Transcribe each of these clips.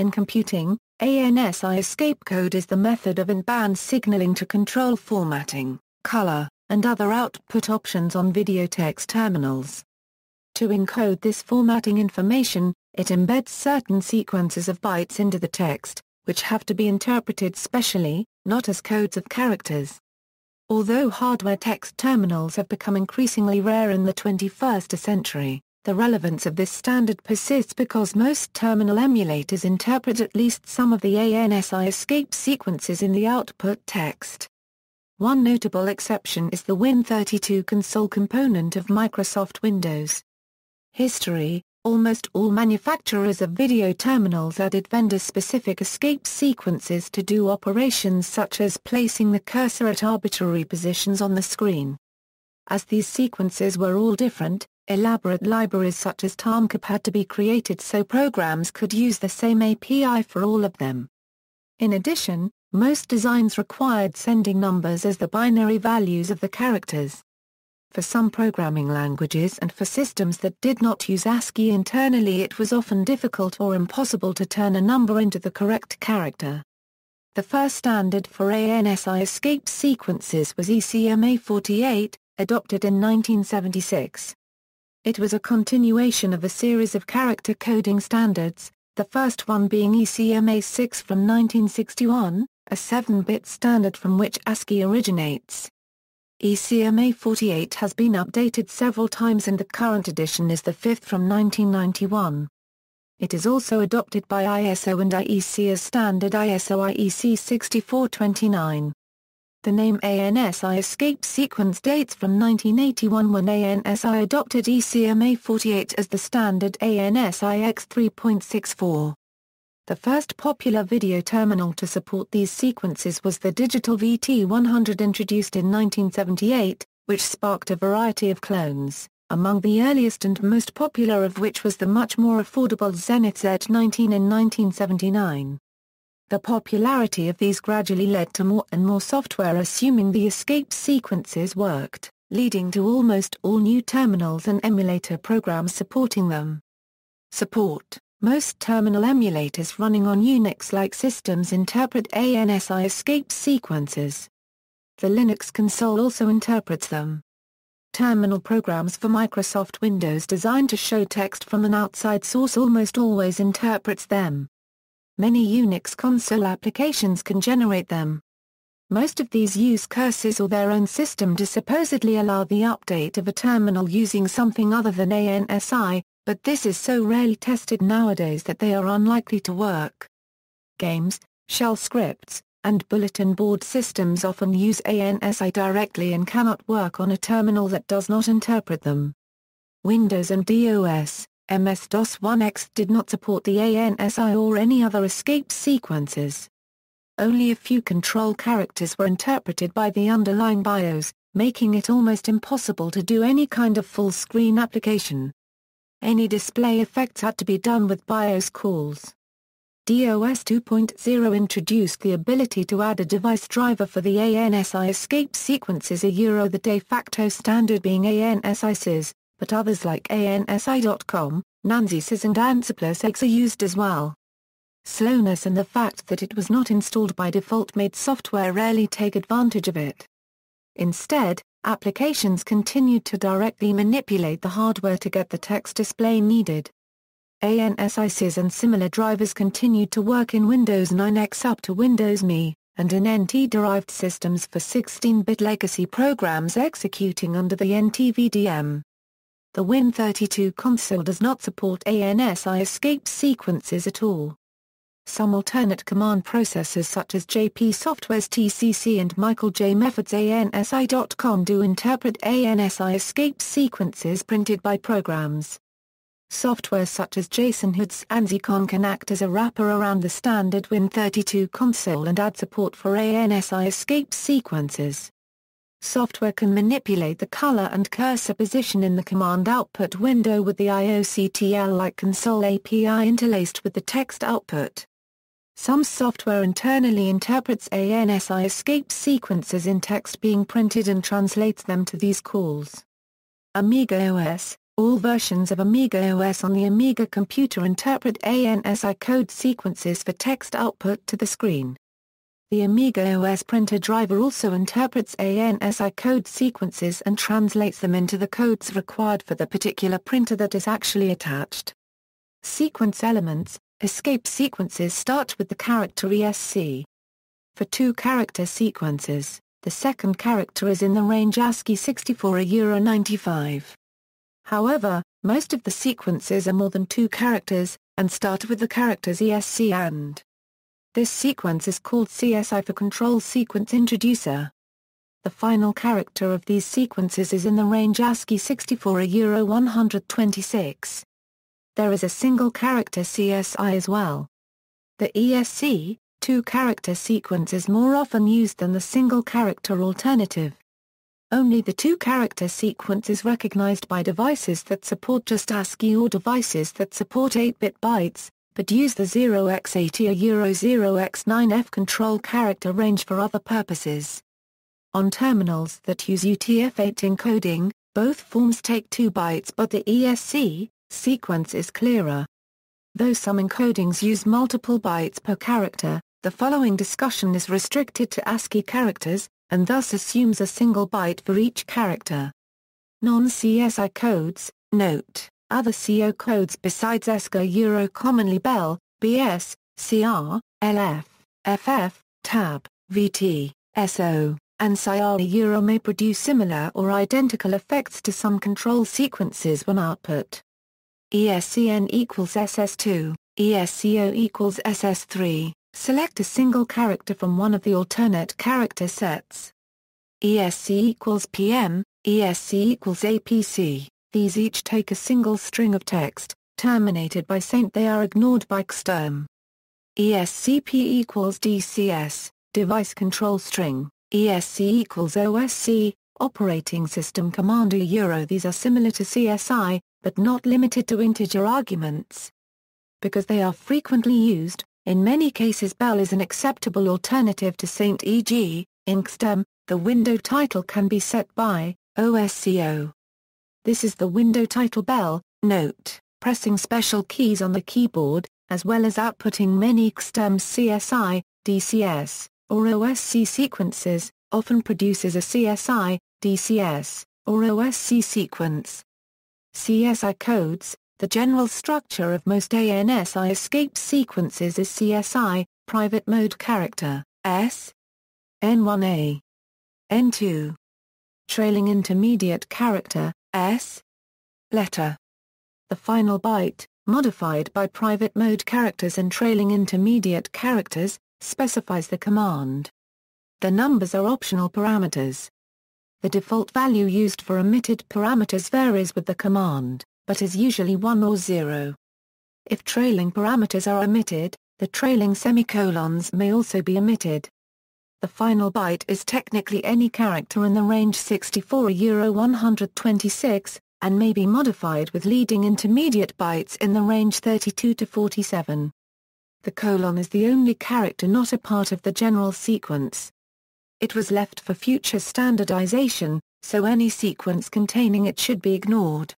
In computing, ANSI escape code is the method of in-band signaling to control formatting, color, and other output options on video text terminals. To encode this formatting information, it embeds certain sequences of bytes into the text, which have to be interpreted specially, not as codes of characters. Although hardware text terminals have become increasingly rare in the 21st century, the relevance of this standard persists because most terminal emulators interpret at least some of the ANSI escape sequences in the output text. One notable exception is the Win32 console component of Microsoft Windows. History Almost all manufacturers of video terminals added vendor-specific escape sequences to do operations such as placing the cursor at arbitrary positions on the screen. As these sequences were all different, elaborate libraries such as Termcap had to be created so programs could use the same API for all of them. In addition, most designs required sending numbers as the binary values of the characters. For some programming languages and for systems that did not use ASCII internally it was often difficult or impossible to turn a number into the correct character. The first standard for ANSI escape sequences was ECMA 48, adopted in 1976. It was a continuation of a series of character coding standards, the first one being ECMA 6 from 1961, a 7-bit standard from which ASCII originates. ECMA 48 has been updated several times and the current edition is the fifth from 1991. It is also adopted by ISO and IEC as standard ISO IEC 6429. The name ANSI escape sequence dates from 1981 when ANSI adopted ECMA 48 as the standard ANSI X 3.64. The first popular video terminal to support these sequences was the Digital VT100 introduced in 1978, which sparked a variety of clones, among the earliest and most popular of which was the much more affordable Zenith Z19 in 1979. The popularity of these gradually led to more and more software assuming the escape sequences worked, leading to almost all new terminals and emulator programs supporting them. Support most terminal emulators running on Unix-like systems interpret ANSI escape sequences. The Linux console also interprets them. Terminal programs for Microsoft Windows designed to show text from an outside source almost always interprets them. Many Unix console applications can generate them. Most of these use curses or their own system to supposedly allow the update of a terminal using something other than ANSI, but this is so rarely tested nowadays that they are unlikely to work. Games, shell scripts, and bulletin board systems often use ANSI directly and cannot work on a terminal that does not interpret them. Windows and DOS, MS-DOS 1X did not support the ANSI or any other escape sequences. Only a few control characters were interpreted by the underlying BIOS, making it almost impossible to do any kind of full-screen application. Any display effects had to be done with BIOS calls. DOS 2.0 introduced the ability to add a device driver for the ANSI escape sequences a Euro the de facto standard being ANSI but others like ANSI.com, NANSI.SYS and ANSI X are used as well. Slowness and the fact that it was not installed by default made software rarely take advantage of it. Instead, applications continued to directly manipulate the hardware to get the text display needed. ANSI.SYS and similar drivers continued to work in Windows 9X up to Windows ME, and in NT-derived systems for 16-bit legacy programs executing under the NTVDM. The Win32 console does not support ANSI escape sequences at all. Some alternate command processors such as JP Software's TCC and Michael J. Mefford's ANSI.com do interpret ANSI escape sequences printed by programs. Software such as Jason Hood's ANSICon can act as a wrapper around the standard Win32 console and add support for ANSI escape sequences. Software can manipulate the color and cursor position in the command output window with the IOCTL-like console API interlaced with the text output. Some software internally interprets ANSI escape sequences in text being printed and translates them to these calls. Amiga OS, All versions of Amiga OS on the Amiga computer interpret ANSI code sequences for text output to the screen. The Amiga OS printer driver also interprets ANSI code sequences and translates them into the codes required for the particular printer that is actually attached. Sequence elements, escape sequences start with the character ESC. For two-character sequences, the second character is in the range ASCII 64 a Euro 95. However, most of the sequences are more than two characters, and start with the characters ESC and. This sequence is called CSI for Control Sequence Introducer. The final character of these sequences is in the range ASCII 64 a Euro 126. There is a single character CSI as well. The ESC, two-character sequence is more often used than the single-character alternative. Only the two-character sequence is recognized by devices that support just ASCII or devices that support 8-bit bytes, but use the 0x80 or Euro 0x9F control character range for other purposes. On terminals that use UTF-8 encoding, both forms take 2 bytes but the ESC sequence is clearer. Though some encodings use multiple bytes per character, the following discussion is restricted to ASCII characters, and thus assumes a single byte for each character. Non-CSI codes, note, other C0 codes besides ESCA Euro commonly BEL, BS, CR, LF, FF, TAB, VT, SO, and CIARA Euro may produce similar or identical effects to some control sequences when output. ESCN equals SS2, ESCO equals SS3. Select a single character from one of the alternate character sets. ESC equals PM, ESC equals APC, these each take a single string of text, terminated by Saint they are ignored by XTERM. ESCP equals DCS, device control string, ESC equals OSC, operating system commander euro these are similar to CSI, but not limited to integer arguments. Because they are frequently used, in many cases Bell is an acceptable alternative to Saint e.g., in XTERM, the window title can be set by OSCO. This is the window title bell, note, pressing special keys on the keyboard, as well as outputting many XTERM CSI, DCS, or OSC sequences, often produces a CSI, DCS, or OSC sequence. CSI codes, the general structure of most ANSI escape sequences is CSI, private mode character, S, N1A, N2, trailing intermediate character, S, letter. The final byte, modified by private mode characters and trailing intermediate characters, specifies the command. The numbers are optional parameters. The default value used for omitted parameters varies with the command but is usually 1 or 0. If trailing parameters are omitted, the trailing semicolons may also be omitted. The final byte is technically any character in the range 64 Euro 126, and may be modified with leading intermediate bytes in the range 32 to 47. The colon is the only character not a part of the general sequence. It was left for future standardization, so any sequence containing it should be ignored.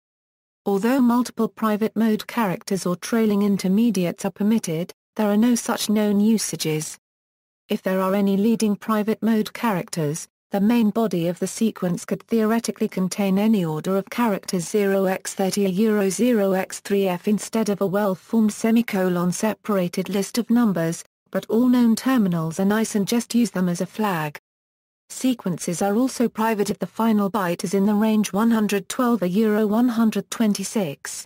Although multiple private mode characters or trailing intermediates are permitted, there are no such known usages. If there are any leading private mode characters, the main body of the sequence could theoretically contain any order of characters 0x30 or Euro 0x3f instead of a well-formed semicolon-separated list of numbers, but all known terminals are nice and just use them as a flag. Sequences are also private if the final byte is in the range 112 a Euro 126.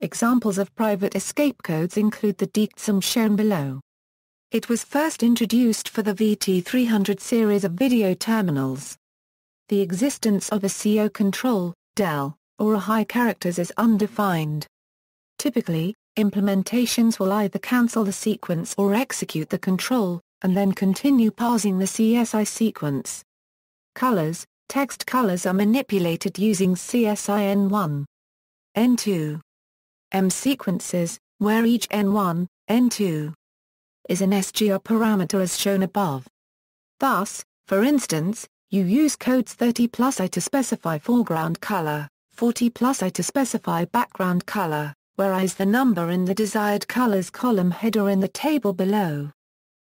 Examples of private escape codes include the DECTCEM shown below. It was first introduced for the VT300 series of video terminals. The existence of a C0 control, DEL, or a high characters is undefined. Typically, implementations will either cancel the sequence or execute the control, and then continue parsing the CSI sequence. Colors, text colors are manipulated using CSI N1. N2. M sequences, where each N1, N2 is an SGR parameter as shown above. Thus, for instance, you use codes 30 plus I to specify foreground color, 40 plus I to specify background color, whereas the number in the desired colors column header in the table below.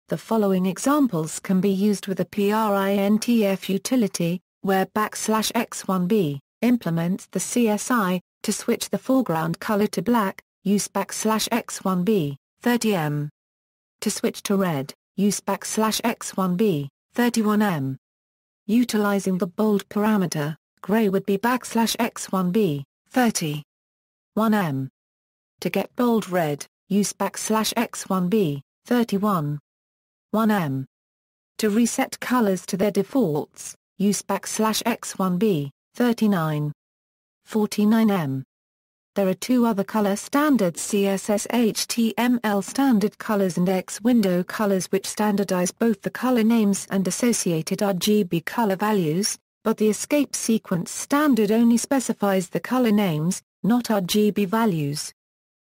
The following examples can be used with a printf utility, where backslash x1b implements the CSI, to switch the foreground color to black, use backslash x1b, 30m. To switch to red, use backslash x1b, 31m. Utilizing the bold parameter, gray would be backslash x1b, 30. 1m. To get bold red, use backslash x1b, 31. 1m. To reset colors to their defaults, use backslash x1b, 39. 49m. There are two other color standards CSS HTML standard colors and X window colors which standardize both the color names and associated RGB color values, but the escape sequence standard only specifies the color names, not RGB values.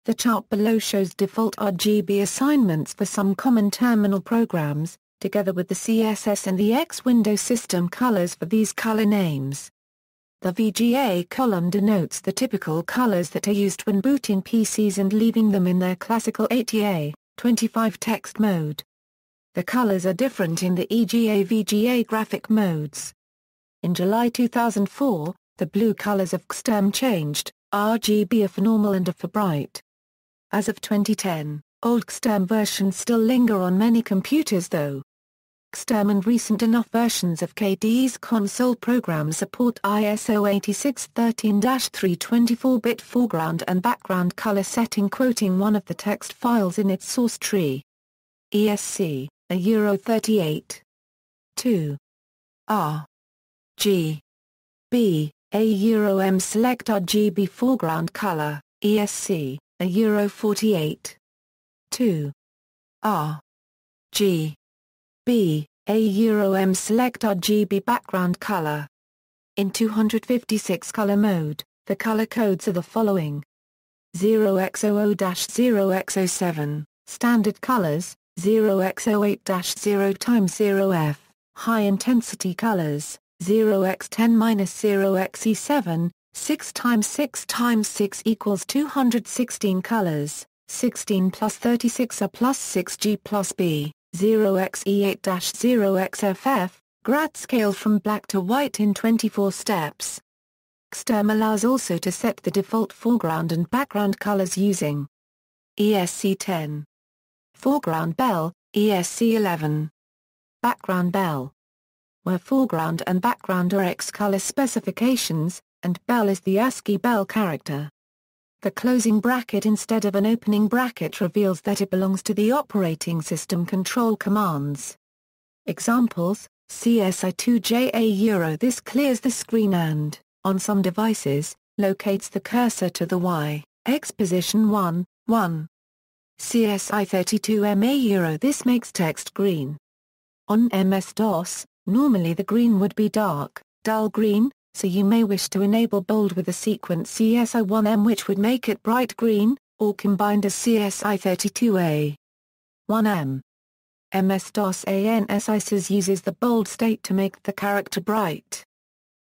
The chart below shows default RGB assignments for some common terminal programs, together with the CSS and the X window system colors for these color names. The VGA column denotes the typical colors that are used when booting PCs and leaving them in their classical ATA, 25 text mode. The colors are different in the EGA VGA graphic modes. In July 2004, the blue colors of XTERM changed, RGB are for normal and are for bright. As of 2010, old XTERM versions still linger on many computers though. XTERM and recent enough versions of KDE's Konsole program support ISO 8613-3 24-bit foreground and background color setting quoting one of the text files in its source tree. ESC, a Euro 38. 2. R. G. B, a Euro M select RGB foreground color, ESC, a Euro 48. 2. R. G. B, a Euro M select RGB background color. In 256 color mode, the color codes are the following. 0x00-0x07, standard colors, 0x08-0 times 0f, high intensity colors, 0x10-0xe7, 6 times 6 times 6 equals 216 colors, 16 plus 36 are plus 6G plus B, 0xe8-0xff, grad scale from black to white in 24 steps. XTERM allows also to set the default foreground and background colors using ESC10. Foreground bell, ESC11. Background bell. Where foreground and background are X color specifications, and bell is the ASCII bell character. The closing bracket instead of an opening bracket reveals that it belongs to the operating system control commands. Examples, CSI2JA Euro This clears the screen and, on some devices, locates the cursor to the Y, X position 1, 1. CSI32MA Euro This makes text green. On MS-DOS, normally the green would be dark, dull green, so you may wish to enable bold with the sequence CSI1M which would make it bright green, or combined as CSI32A. 1M. MS-DOS ANSI.SYS uses the bold state to make the character bright.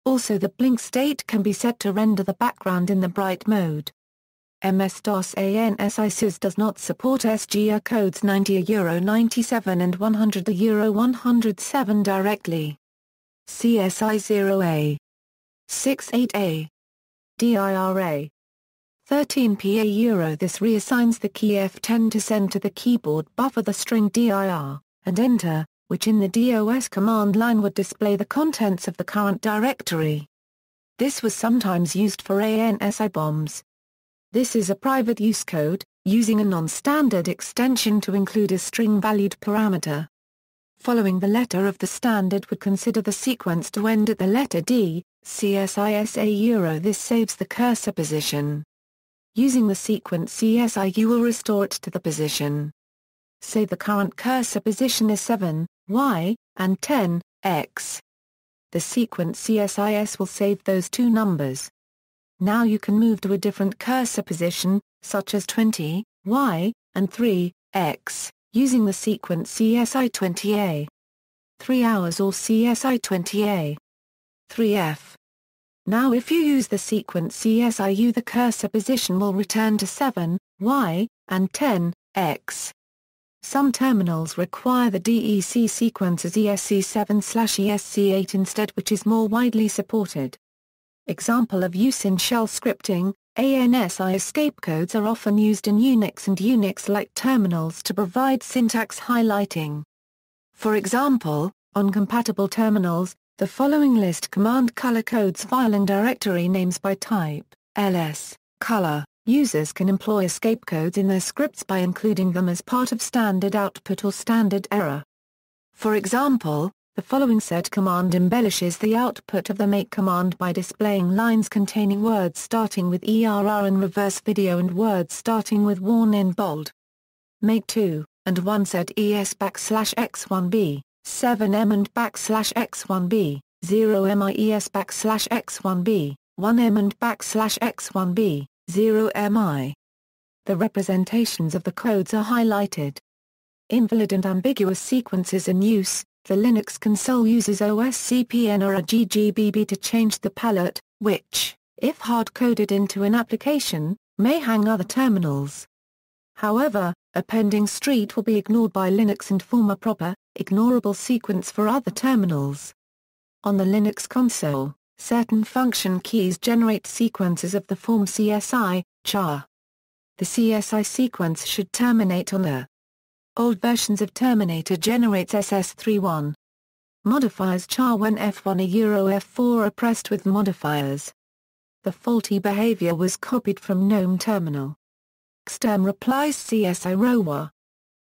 Also the blink state can be set to render the background in the bright mode. MS-DOS ANSI.SYS does not support SGA codes 90 Euro 97 and 100 Euro 107 directly. CSI 0A 68A. DIRA. 13PA Euro This reassigns the key F10 to send to the keyboard buffer the string dir, and enter, which in the DOS command line would display the contents of the current directory. This was sometimes used for ANSI bombs. This is a private use code, using a non-standard extension to include a string-valued parameter. Following the letter of the standard would consider the sequence to end at the letter D, CSISA Euro This saves the cursor position. Using the sequence CSI you will restore it to the position. Say the current cursor position is 7, Y, and 10, X. The sequence CSIS will save those two numbers. Now you can move to a different cursor position, such as 20, Y, and 3, X, using the sequence CSI20A. 3 hours or CSI20A. 3F. Now if you use the sequence CSIU the cursor position will return to 7, Y, and 10, X. Some terminals require the DEC sequence as ESC7-ESC8 instead which is more widely supported. Example of use in shell scripting, ANSI escape codes are often used in Unix and Unix-like terminals to provide syntax highlighting. For example, on compatible terminals, the following list command color codes file and directory names by type, ls, color. Users can employ escape codes in their scripts by including them as part of standard output or standard error. For example, the following set command embellishes the output of the make command by displaying lines containing words starting with ERR in reverse video and words starting with warn in bold. Make 2, and 1 set ES backslash X1B. 7M and backslash X1B, 0MIES backslash X1B, 1M and backslash X1B, 0MI. The representations of the codes are highlighted. Invalid and ambiguous sequences in use, the Linux console uses OSCPN or a GGBB to change the palette, which, if hard-coded into an application, may hang other terminals. However, appending street will be ignored by Linux and form a proper, ignorable sequence for other terminals. On the Linux console, certain function keys generate sequences of the form CSI, char. The CSI sequence should terminate on the Old versions of Terminator generates SS31. Modifiers char when F1 a Euro F4 are pressed with modifiers. The faulty behavior was copied from GNOME terminal. Xterm replies CSI ROWA.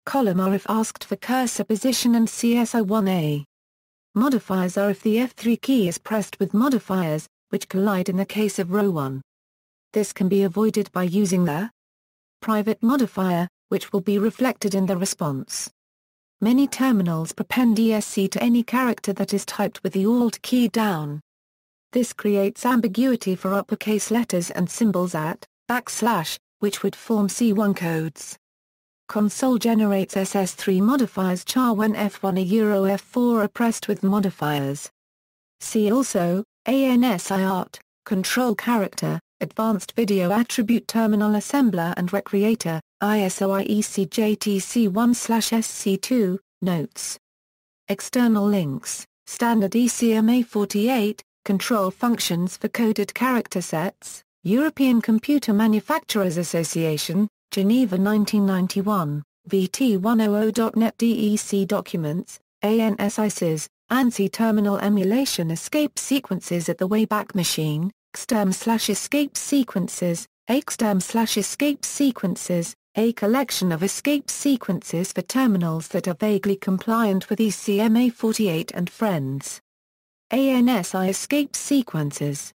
Column are if asked for cursor position and CSI1A. Modifiers are if the F3 key is pressed with modifiers, which collide in the case of row 1. This can be avoided by using the private modifier, which will be reflected in the response. Many terminals prepend ESC to any character that is typed with the Alt key down. This creates ambiguity for uppercase letters and symbols at backslash, which would form C1 codes. Konsole generates SS3 modifiers char when F1 a Euro F4 are pressed with modifiers. See also, ANSI art, control character, advanced video attribute terminal assembler and recreator, ISO IEC JTC1-SC2, notes. External links, standard ECMA48, control functions for coded character sets, European Computer Manufacturers Association, Geneva 1991, VT100.net DEC documents, ANSI.SYS, ANSI terminal emulation escape sequences at the Wayback Machine, Xterm slash escape sequences, Xterm slash escape sequences, a collection of escape sequences for terminals that are vaguely compliant with ECMA 48 and friends. ANSI escape sequences